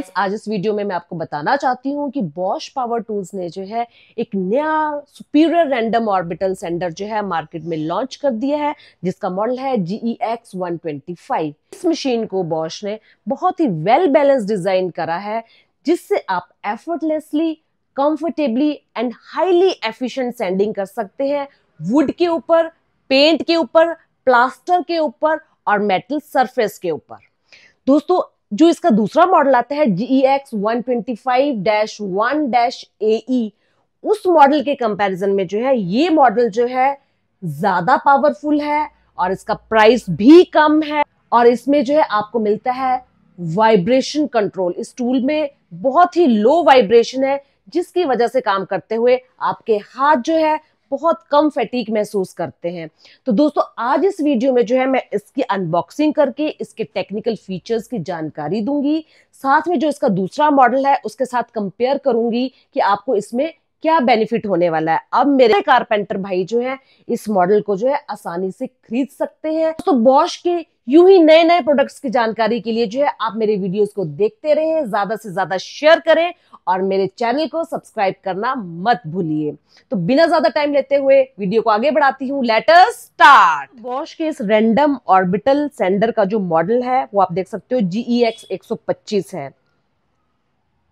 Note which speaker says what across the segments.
Speaker 1: Guys आज इस video में मैं आपको बताना चाहती हूँ कि बॉश पावर टूल्स ने जो है एक नया सुपीरियर रैंडम ऑर्बिटल सेंडर जो है मार्केट में लॉन्च कर दिया है, जिसका मॉडल है जीई एक्स वन इस मशीन को बॉश ने बहुत ही वेल बैलेंस डिज़ाइन करा है, जिससे आप effortlessly comfortably and highly efficient sanding कर सकते हैं। वुड के ऊपर पेंट के ऊपर प्लास्टर के ऊपर और मेटल सरफेस के ऊपर। दोस्तों जो इसका दूसरा मॉडल आता है GE X one twenty five dash one dash A उस मॉडल के कंपैरिजन में जो है, ये मॉडल जो है, ज़्यादा पावरफुल है और इसका प्राइस भी कम है और इसमें जो है, आपको मिलता है वाइब्रेशन कंट्रोल इस टूल में बहुत ही लो वाइब्रेशन है, जिसकी वजह से काम करते हुए आपके हाथ जो है बहुत कम फैटीक महसूस करते हैं। तो दोस्तों, आज इस वीडियो में जो है, मैं इसकी अनबॉक्सिंग करके, इसके टेक्निकल फीचर्स की जानकारी दूँगी। साथ में जो इसका दूसरा मॉडल है, उसके साथ कंपेयर करूँगी कि आपको इसमें क्या बेनिफिट होने वाला है। अब मेरे कारपेंटर भाई जो है, इस मॉडल को जो है, आसानी से खरीद सकते हैं। तो बॉश के यूँ ही नए नए प्रोडक्ट्स की जानकारी के लिए जो है, आप मेरे वीडियोस को देखते रहें, ज़्यादा से ज़्यादा शेयर करें और मेरे चैनल को सब्सक्राइब करना मत भूलिए। तो बिना ज़्यादा टाइम लेते हुए वीडियो को आगे बढ़ाती हूँ। लेटर स्टार्ट बॉश के इस रेंडम ऑर्बिटल सेंडर का जो मॉडल है, वो आप देख सकते हो जीई एक्स एक है।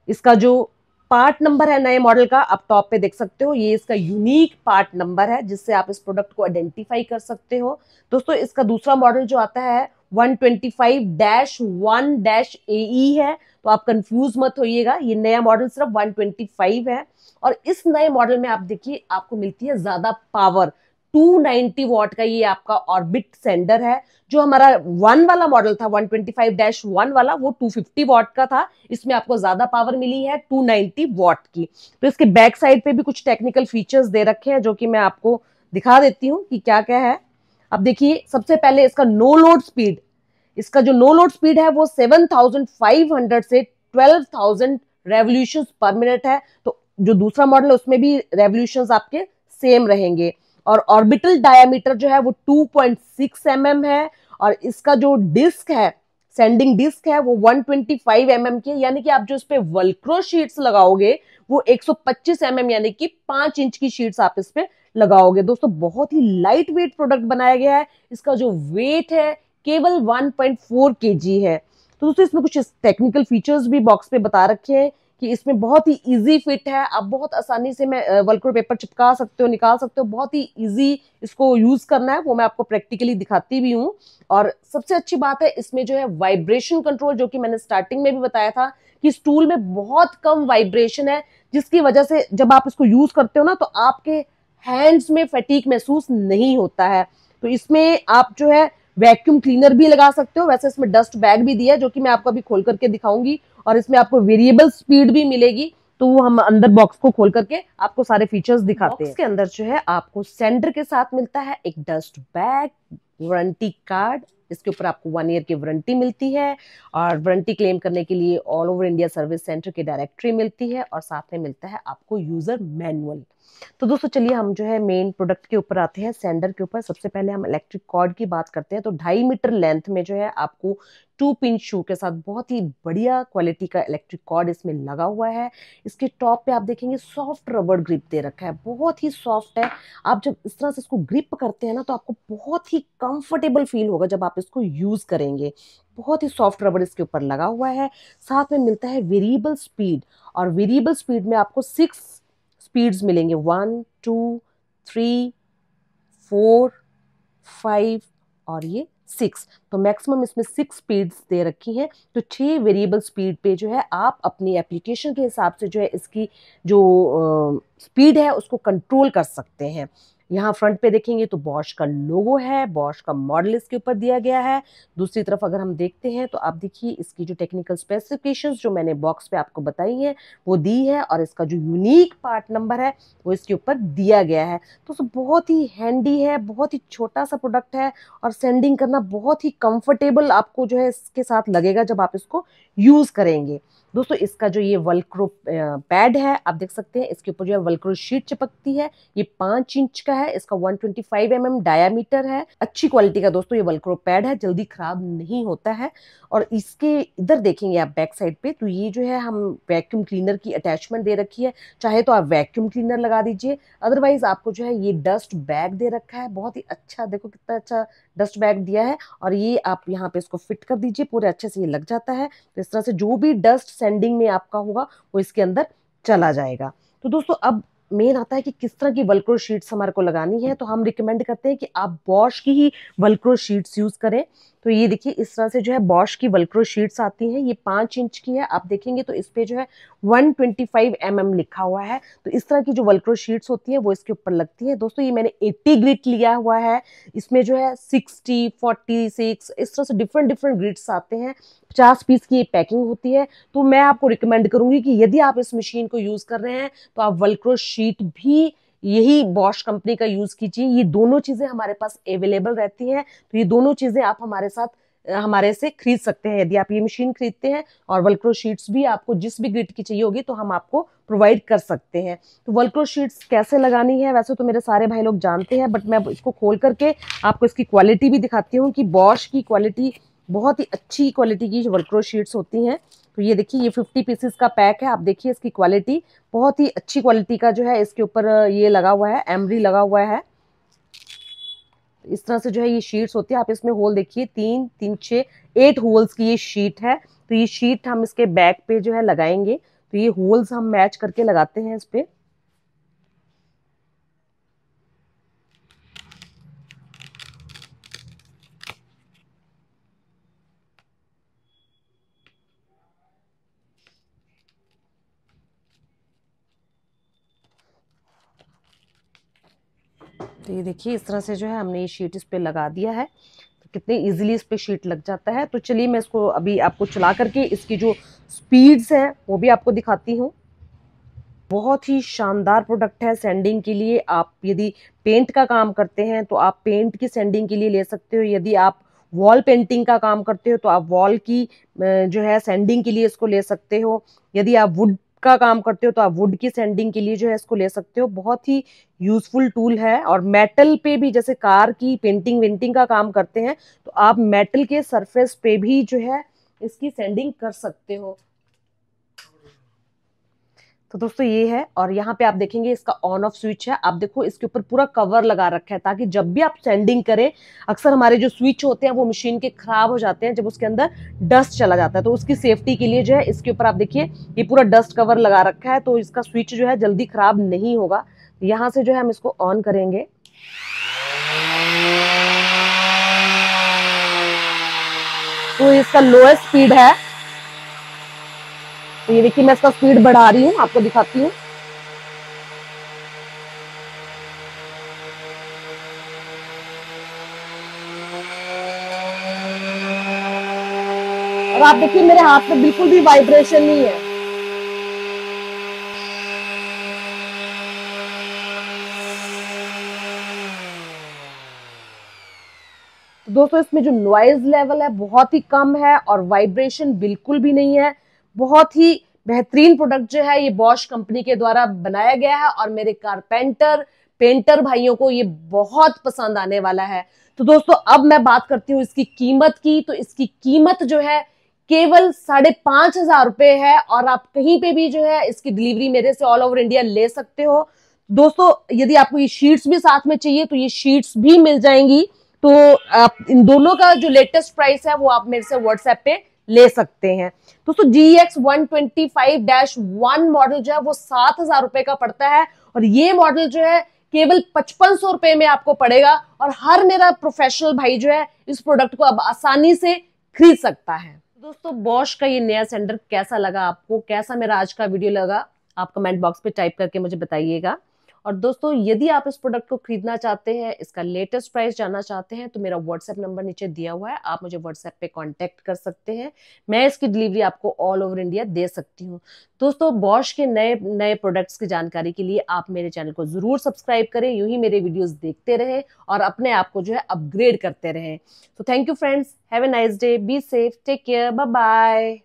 Speaker 1: इसका जो पार्ट नंबर है नए मॉडल का, आप टॉप पे देख सकते हो। ये इसका यूनिक पार्ट नंबर है, जिससे आप इस प्रोडक्ट को आइडेंटिफाई कर सकते हो। दोस्तों, इसका दूसरा मॉडल जो आता है 125 डैश वन डैश ए है। तो आप कंफ्यूज मत होइएगा, ये नया मॉडल सिर्फ़ 125 है। और इस नए मॉडल में आप देखिए, आपको मिलती है ज़्यादा पावर 290 वॉट का ये आपका ऑर्बिट सेंडर है, जो हमारा वन वाला मॉडल था 125 डैश वन वाला, वो 250 वॉट का था। इसमें आपको ज़्यादा पावर मिली है 290 वॉट की। तो इसके बैक साइड पे भी कुछ टेक्निकल फीचर्स दे रखे हैं, जो कि मैं आपको दिखा देती हूँ कि क्या क्या है। अब देखिए, सबसे पहले इसका नो लोड स्पीड। इसका जो नो लोड स्पीड है, वो 7500 से 12000 रेवोल्यूशन पर मिनट है। तो जो दूसरा मॉडल है, उसमें भी रेवोल्यूशन आपके सेम रहेंगे। और ऑर्बिटल डायमीटर जो है वो 2.6 पॉइंट mm है और इसका जो डिस्क है सेंडिंग डिस्क है, वो 125 ट्वेंटी mm की यानी कि आप जो इस पे वल्क्रो शीट्स लगाओगे, वो 125 सौ mm यानी कि पाँच इंच की शीट्स आप इस पे लगाओगे। दोस्तों, बहुत ही लाइट वेट प्रोडक्ट बनाया गया है। इसका जो वेट है, केवल 1.4 केजी है। तो दोस्तों, इसमें कुछ टेक्निकल फीचर्स भी बॉक्स पे बता रखे हैं। कि इसमें बहुत ही इजी फिट है। आप बहुत आसानी से मैं वल्क्रो पेपर चिपका सकते हो, निकाल सकते हो। बहुत ही इजी इसको यूज़ करना है, वो मैं आपको प्रैक्टिकली दिखाती भी हूँ। और सबसे अच्छी बात है, इसमें जो है वाइब्रेशन कंट्रोल जो कि मैंने स्टार्टिंग में भी बताया था कि स्टूल में बहुत कम वाइब्रेशन है, जिसकी वजह से जब आप इसको यूज़ करते हो ना तो आपके हैंड्स में फटीक महसूस नहीं होता है। तो इसमें आप जो है वैक्यूम क्लीनर भी लगा सकते हो। वैसे इसमें डस्ट बैग भी दिया है जो कि मैं आपको अभी खोल करके दिखाऊँगी और इसमें आपको वेरिएबल स्पीड भी मिलेगी। तो वो हम अंदर बॉक्स को खोल करके आपको सारे फीचर्स दिखाते हैं। इसके अंदर जो है आपको सेंटर के साथ मिलता है एक डस्ट बैग वारंटी कार्ड इसके ऊपर आपको वन ईयर की वारंटी मिलती है और वारंटी क्लेम करने के लिए all over India service centre की डायरेक्टरी मिलती है और साथ में मिलता है आपको यूज़र मैनुअल तो दोस्तों चलिए हम जो है मेन प्रोडक्ट के ऊपर आते हैं सेंडर के ऊपर। सबसे पहले हम इलेक्ट्रिक कॉर्ड की बात करते हैं। तो ढाई मीटर लेंथ में जो है आपको टू पिन शू के साथ बहुत ही बढ़िया क्वालिटी का इलेक्ट्रिक कॉर्ड इसमें लगा हुआ है। इसके टॉप पे आप देखेंगे सॉफ्ट रबड़ ग्रिप दे रखा है। बहुत ही सॉफ्ट है। आप जब इस तरह से इसको ग्रिप करते हैं ना तो आपको बहुत ही कंफर्टेबल फील होगा जब आप इसको यूज़ करेंगे। बहुत ही सॉफ्ट रबड़ इसके ऊपर लगा हुआ है। साथ में मिलता है वेरिएबल स्पीड और वेरिएबल स्पीड में आपको सिक्स स्पीड्स मिलेंगे। One two three four five और ये सिक्स तो मैक्सिमम इसमें सिक्स स्पीड्स दे रखी हैं। तो छह वेरिएबल स्पीड पे जो है आप अपनी एप्लीकेशन के हिसाब से जो है इसकी जो स्पीड uh, है उसको कंट्रोल कर सकते हैं। यहाँ फ्रंट पे देखेंगे तो बॉश का लोगो है बॉश का मॉडल इसके ऊपर दिया गया है। दूसरी तरफ़ अगर हम देखते हैं तो आप देखिए इसकी जो टेक्निकल स्पेसिफिकेशन जो मैंने बॉक्स पे आपको बताई है, वो दी है और इसका जो यूनिक पार्ट नंबर है, वो इसके ऊपर दिया गया है। तो सो बहुत ही हैंडी है, बहुत ही छोटा सा प्रोडक्ट है और सेंडिंग करना बहुत ही कंफर्टेबल आपको जो है इसके साथ लगेगा जब आप इसको यूज़ करेंगे। दोस्तों, इसका जो ये वल्क्रो पैड है, आप देख सकते हैं, इसके ऊपर जो है वल्क्रो शीट चिपकती है। ये पाँच इंच का है, इसका 125 ट्वेंटी mm डायामीटर है। अच्छी क्वालिटी का दोस्तों ये वल्क्रो पैड है, जल्दी खराब नहीं होता है। और इसके इधर देखेंगे आप बैक साइड पे तो ये जो है हम वैक्यूम क्लीनर की अटैचमेंट दे रखी है। चाहे तो आप वैक्यूम क्लीनर लगा दीजिए अदरवाइज़ आपको जो है ये डस्ट बैग दे रखा है। बहुत ही अच्छा देखो कितना अच्छा डस्ट बैग दिया है। और ये आप यहाँ पे इसको फिट कर दीजिए, पूरे अच्छे से ये लग जाता है। तो इस तरह से जो भी डस्ट सेंडिंग में आपका होगा, वो इसके अंदर चला जाएगा। तो दोस्तों, अब मेन आता है कि किस तरह की वलक्रो शीट्स हमारे को लगानी है तो हम रिकमेंड करते हैं कि आप बॉश की ही वलक्रो शीट्स यूज़ करें। तो ये देखिए, इस तरह से जो है बॉश की वल्क्रो शीट्स आती हैं, ये पाँच इंच की है। आप देखेंगे तो इस पे जो है 125 ट्वेंटी mm लिखा हुआ है। तो इस तरह की जो वल्क्रो शीट्स होती है, वो इसके ऊपर लगती है। दोस्तों, ये मैंने 80 ग्रिट लिया हुआ है। इसमें जो है 60 46 इस तरह से डिफरेंट डिफरेंट ग्रिड्स आते हैं। पचास पीस की ये पैकिंग होती है। तो मैं आपको रिकमेंड करूँगी कि यदि आप इस मशीन को यूज़ कर रहे हैं तो आप वल्क्रो शीट भी यही बॉश कंपनी का यूज़ कीजिए। ये दोनों चीज़ें हमारे पास अवेलेबल रहती हैं तो ये दोनों चीज़ें आप हमारे साथ हमारे से खरीद सकते हैं। यदि आप ये मशीन खरीदते हैं और वल्क्रो शीट्स भी आपको जिस भी ग्रिड की चाहिए होगी तो हम आपको प्रोवाइड कर सकते हैं। तो वल्क्रो शीट्स कैसे लगानी है? वैसे तो मेरे सारे भाई लोग जानते हैं बट मैं इसको खोल करके आपको इसकी क्वालिटी भी दिखाती हूँ कि बॉश की क्वालिटी बहुत ही अच्छी क्वालिटी की वर्क्रो शीट्स होती हैं। तो ये देखिए, ये 50 पीसेस का पैक है। आप देखिए इसकी क्वालिटी बहुत ही अच्छी क्वालिटी का जो है इसके ऊपर ये लगा हुआ है एमरी लगा हुआ है। इस तरह से जो है ये शीट्स होती है। आप इसमें होल देखिए, तीन तीन छः एट होल्स की ये शीट है। तो ये शीट हम इसके बैक पे जो है लगाएँगे। तो ये होल्स हम मैच करके लगाते हैं इस पर तो ये देखिए, इस तरह से जो है हमने ये शीट इस पर लगा दिया है। तो कितने इजीली इस पर शीट लग जाता है। तो चलिए मैं इसको अभी आपको चला करके इसकी जो स्पीड्स हैं, वो भी आपको दिखाती हूँ। बहुत ही शानदार प्रोडक्ट है सेंडिंग के लिए। आप यदि पेंट का काम करते हैं तो आप पेंट की सेंडिंग के लिए ले सकते हो। यदि आप वॉल पेंटिंग का काम करते हो तो आप वॉल की जो है सेंडिंग के लिए इसको ले सकते हो। यदि आप वुड का काम करते हो तो आप वुड की सेंडिंग के लिए जो है इसको ले सकते हो। बहुत ही यूजफुल टूल है और मेटल पे भी, जैसे कार की पेंटिंग, वेंटिंग का काम करते हैं तो आप मेटल के सरफेस पे भी जो है इसकी सेंडिंग कर सकते हो। तो दोस्तों, ये है और यहाँ पे आप देखेंगे इसका ऑन ऑफ़ स्विच है। आप देखो, इसके ऊपर पूरा कवर लगा रखा है ताकि जब भी आप सेंडिंग करें, अक्सर हमारे जो स्विच होते हैं, वो मशीन के खराब हो जाते हैं, जब उसके अंदर डस्ट चला जाता है। तो उसकी सेफ्टी के लिए जो है, इसके ऊपर आप देखिए, ये पूरा डस्ट कवर लगा रखा है तो इसका स्विच जो है जल्दी खराब नहीं होगा। यहाँ से जो है हम इसको ऑन करेंगे। तो इसका लोएस्ट स्पीड है। तो ये देखिए, मैं इसका स्पीड बढ़ा रही हूँ, आपको दिखाती हूँ। और आप देखिए, मेरे हाथ में बिल्कुल भी वाइब्रेशन नहीं है। तो दोस्तों, इसमें जो नॉइज़ लेवल है बहुत ही कम है और वाइब्रेशन बिल्कुल भी नहीं है। बहुत ही बेहतरीन प्रोडक्ट जो है, ये बॉश कंपनी के द्वारा बनाया गया है और मेरे कारपेंटर पेंटर भाइयों को ये बहुत पसंद आने वाला है। तो दोस्तों, अब मैं बात करती हूँ इसकी कीमत की। तो इसकी कीमत जो है, केवल साढ़े पाँच हज़ार रुपए है और आप कहीं पे भी जो है, इसकी डिलीवरी मेरे से ऑल ओवर इंडिया ले सकते हो। दोस्तों, यदि आपको ये शीट्स भी साथ में चाहिए तो ये शीट्स भी मिल जाएँगी। तो आप, इन दोनों का जो लेटेस्ट प्राइस है, वो आप मेरे से व्हाट्सएप पे ले सकते हैं। दोस्तों G X one twenty five dash one model जो है, वो सात हज़ार रुपए का पड़ता है। और ये मॉडल जो है, केवल पचपन सौ रुपए में आपको पड़ेगा। और हर मेरा प्रोफेशनल भाई जो है, इस प्रोडक्ट को अब आसानी से खरीद सकता है। दोस्तों बॉश का ये नया सेंडर कैसा लगा आपको? कैसा मेरा आज का वीडियो लगा? आप कमेंट बॉक्स पे टाइप करके मुझे बताइएगा। और दोस्तों, यदि आप इस प्रोडक्ट को खरीदना चाहते हैं, इसका लेटेस्ट प्राइस जानना चाहते हैं तो मेरा व्हाट्सएप नंबर नीचे दिया हुआ है। आप मुझे व्हाट्सएप पे कांटेक्ट कर सकते हैं। मैं इसकी डिलीवरी आपको ऑल ओवर इंडिया दे सकती हूँ। दोस्तों बॉश के नए नए प्रोडक्ट्स की जानकारी के लिए आप मेरे चैनल को ज़रूर सब्सक्राइब करें। यूँ ही मेरे वीडियोज़ देखते रहें और अपने आप को जो है अपग्रेड करते रहें। तो thank you friends have a nice day be safe take care bye